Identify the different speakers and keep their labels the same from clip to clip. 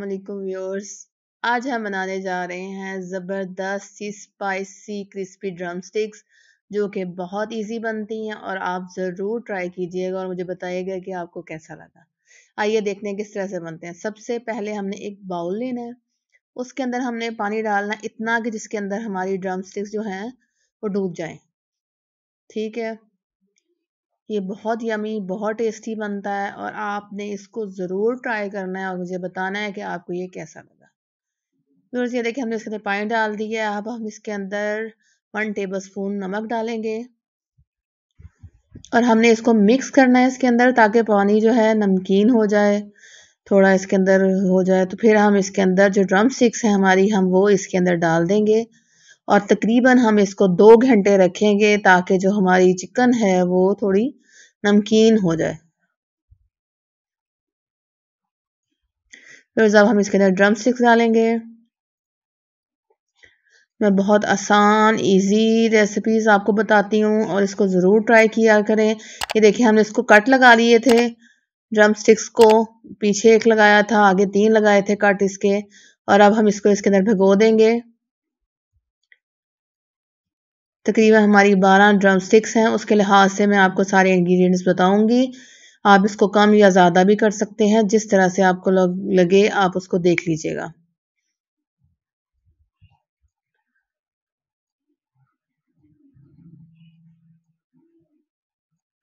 Speaker 1: वालेकुम व्यूअर्स। आज हम बनाने जा रहे हैं ज़बरदस्त सी स्पाइसी क्रिस्पी ड्रम स्टिक्स जो कि बहुत इजी बनती हैं और आप ज़रूर ट्राई कीजिएगा और मुझे बताइएगा कि आपको कैसा लगा। आइए देखते हैं किस तरह से बनते हैं। सबसे पहले हमने एक बाउल लेना है। उसके अंदर हमने पानी डालना इतना कि जिसके अंदर हमारी ड्रम स्टिक्स जो हैं वो डूब जाएँ। ठीक है? ये बहुत यमी बहुत टेस्टी बनता है और आपने इसको ज़रूर ट्राई करना है और मुझे बताना है कि आपको ये कैसा लगा। फिर ये देखिए, हमने इसके अंदर पानी डाल दिया है। अब हम इसके अंदर वन टेबल स्पून नमक डालेंगे। और हमने इसको मिक्स करना है इसके अंदर ताकि पानी जो है नमकीन हो जाए, थोड़ा इसके अंदर हो जाए। तो फिर हम इसके अंदर जो ड्रम स्टिक्स हैं हमारी, हम वो इसके अंदर डाल देंगे। और तकरीबन हम इसको दो घंटे रखेंगे ताकि जो हमारी चिकन है वो थोड़ी नमकीन हो जाए। फिर जब हम इसके अंदर ड्रम स्टिक्स डालेंगे, मैं बहुत आसान इजी रेसिपीज़ आपको बताती हूँ और इसको ज़रूर ट्राई किया करें। ये देखिए, हमने इसको कट लगा लिए थे ड्रम स्टिक्स को पीछे एक लगाया था, आगे तीन लगाए थे कट इसके, और अब हम इसको इसके अंदर भिगो देंगे। तकरीबन हमारी बारह ड्रम स्टिक्स हैं। उसके लिहाज से मैं आपको सारे इंग्रेडिएंट्स बताऊँगी। आप इसको कम या ज़्यादा भी कर सकते हैं। जिस तरह से आपको लगे आप उसको देख लीजिएगा।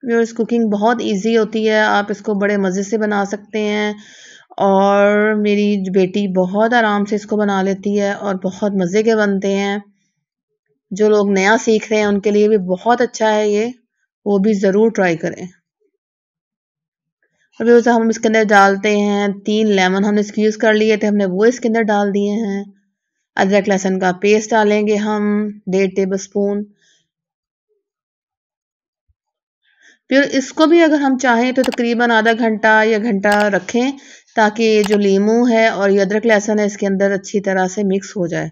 Speaker 1: व्यूअर्स कुकिंग बहुत इजी होती है। आप इसको बड़े मज़े से बना सकते हैं। और मेरी बेटी बहुत आराम से इसको बना लेती है और बहुत मज़े के बनते हैं। जो लोग नया सीख रहे हैं, उनके लिए भी बहुत अच्छा है ये। वो भी ज़रूर ट्राई करें। अभी उसे हम इसके अंदर डालते हैं, तीन लेमन हमने स्क्यूज कर लिए थे, हमने वो इसके अंदर डाल दिए हैं। अदरक, लहसुन का पेस्ट डालेंगे हम, डेढ़ टेबल स्पून फिर इसको भी अगर हम चाहें तो तकरीबन आधा घंटा या घंटा रखें, ताकि जो लीमू है और ये अदरक, लहसुन है, इसके अंदर अच्छी तरह से मिक्स हो जाए।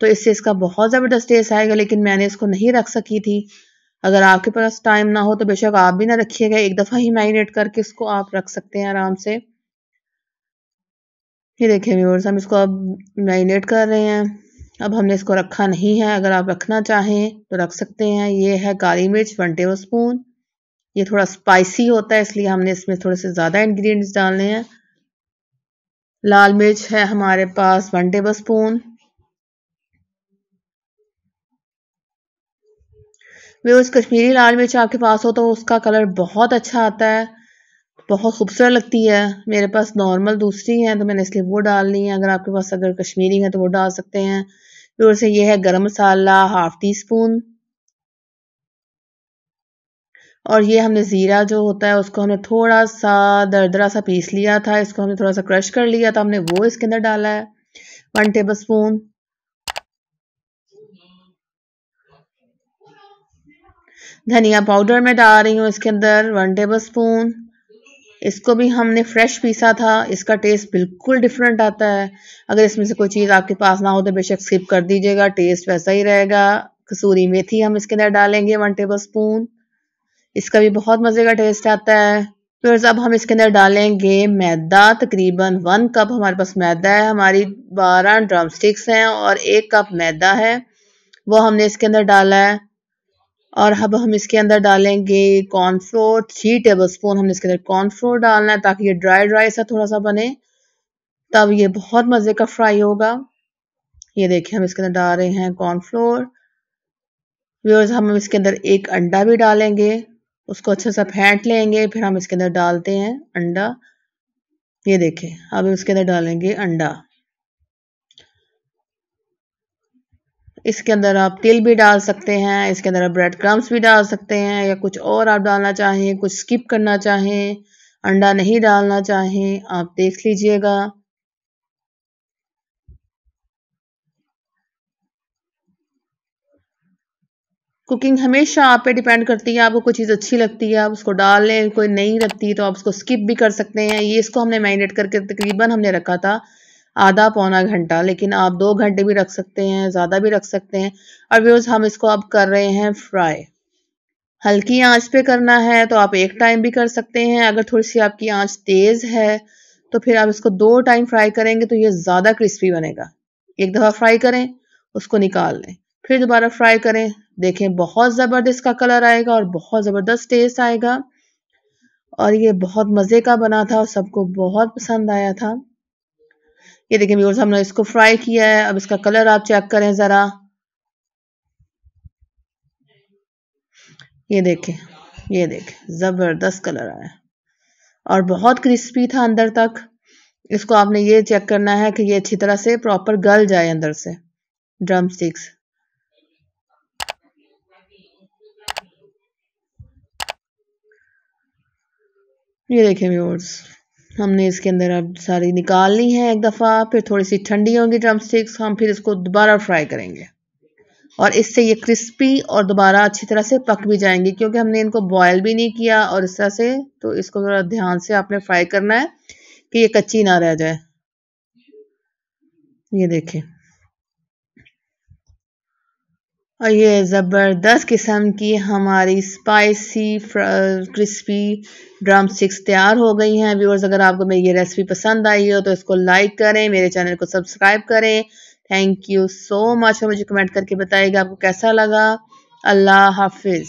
Speaker 1: तो इससे इसका बहुत ज़बरदस्त टेस्ट आएगा, लेकिन मैंने इसको नहीं रख सकी थी। अगर आपके पास टाइम ना हो तो बेशक आप भी ना रखिएगा। एक दफ़ा ही मैरिनेट करके इसको आप रख सकते हैं आराम से। ये देखिए व्यूअर्स हम इसको अब मैरिनेट कर रहे हैं। अब हमने इसको रखा नहीं है। अगर आप रखना चाहें तो रख सकते हैं। ये है काली मिर्च वन टेबल स्पून ये थोड़ा स्पाइसी होता है, इसलिए हमने इसमें थोड़े से ज़्यादा इंग्रेडिएंट्स डालने हैं। लाल मिर्च है हमारे पास वन टेबल स्पून उस कश्मीरी लाल मिर्च आपके पास हो तो उसका कलर बहुत अच्छा आता है। बहुत खूबसूरत लगती है। मेरे पास नॉर्मल दूसरी है तो मैंने इसलिए वो डाल ली है। अगर आपके पास अगर कश्मीरी है तो वो डाल सकते हैं। फिर से ये है गरम मसाला हाफ़ टी स्पून और ये हमने ज़ीरा जो होता है उसको हमने थोड़ा सा दरदरा सा पीस लिया था। इसको हमने थोड़ा सा क्रश कर लिया था। हमने वो इसके अंदर डाला है। One table spoon. धनिया पाउडर मैं डाल रही हूँ इसके अंदर वन टेबल स्पून इसको भी हमने फ्रेश पीसा था, इसका टेस्ट बिल्कुल डिफरेंट आता है। अगर इसमें से कोई चीज़ आपके पास ना हो तो बेशक स्किप कर दीजिएगा टेस्ट वैसा ही रहेगा। कसूरी मेथी हम इसके अंदर डालेंगे वन टेबल स्पून इसका भी बहुत मज़े का टेस्ट आता है। फिर अब हम इसके अंदर डालेंगे मैदा, तकरीबन वन कप हमारे पास मैदा है। हमारी बारह ड्रम स्टिक्स हैं और एक कप मैदा है। वो हमने इसके अंदर डाला है। और अब हम इसके अंदर डालेंगे कॉर्नफ्लोर थ्री टेबल स्पून हमने इसके अंदर कॉर्नफ्लोर डालना है ताकि ये ड्राई ड्राई सा थोड़ा सा बने। तब ये बहुत मज़े का फ्राई होगा। ये देखिए हम इसके अंदर डाल रहे हैं कॉर्नफ्लोर व्यूअर्स हम इसके अंदर एक अंडा भी डालेंगे। उसको अच्छे से फेंट लेंगे, फिर हम इसके अंदर डालते हैं अंडा। ये देखें अब इसके अंदर डालेंगे अंडा। इसके अंदर आप तिल भी डाल सकते हैं, इसके अंदर आप ब्रेड क्रम्स भी डाल सकते हैं, या कुछ और आप डालना चाहें, कुछ स्किप करना चाहें, अंडा नहीं डालना चाहें, आप देख लीजिएगा। कुकिंग हमेशा आप पे डिपेंड करती है, आपको कोई चीज़ अच्छी लगती है, आप उसको डाल लें, कोई नहीं लगती तो आप उसको स्किप भी कर सकते हैं। ये इसको हमने मैरिनेट करके तकरीबन हमने रखा था। आधा पौना घंटा, लेकिन आप दो घंटे भी रख सकते हैं, ज़्यादा भी रख सकते हैं। और व्यूज़ हम इसको अब कर रहे हैं फ्राई। हल्की आँच पे करना है तो आप एक टाइम भी कर सकते हैं। अगर थोड़ी सी आपकी आँच तेज़ है तो फिर आप इसको दो टाइम फ्राई करेंगे तो ये ज़्यादा क्रिस्पी बनेगा। एक दफ़ा फ्राई करें, उसको निकाल लें। फिर दोबारा फ्राई करें, देखें बहुत ज़बरदस्त का कलर आएगा और बहुत ज़बरदस्त टेस्ट आएगा। और ये बहुत मज़े का बना था और सबको बहुत पसंद आया था। ये देखें व्यूअर्स हमने इसको फ्राई किया है। अब इसका कलर आप चेक करें ज़रा। ये देखें ये देखें, ज़बरदस्त कलर आया। और बहुत क्रिस्पी था अंदर तक। इसको आपने ये चेक करना है कि ये अच्छी तरह से प्रॉपर गल जाए अंदर से। ड्रम स्टिक्स ये देखें व्यूअर्स हमने इसके अंदर अब सारी निकालनी है एक दफ़ा, फिर थोड़ी सी ठंडी होंगी ड्रम स्टिक्स हम फिर इसको दोबारा फ्राई करेंगे। और इससे ये क्रिस्पी और दोबारा अच्छी तरह से पक भी जाएँगी, क्योंकि हमने इनको बॉयल भी नहीं किया और इस तरह से तो इसको थोड़ा ध्यान से आपने फ्राई करना है कि ये कच्ची ना रह जाए। ये देखें और ये ज़बरदस्त किस्म की हमारी स्पाइसी क्रिस्पी ड्रम स्टिक्स तैयार हो गई हैं व्यूअर्स अगर आपको मेरी ये रेसिपी पसंद आई हो तो इसको लाइक करें, मेरे चैनल को सब्सक्राइब करें। थैंक यू सो मच और मुझे कमेंट करके बताइएगा आपको कैसा लगा। अल्लाह हाफिज़।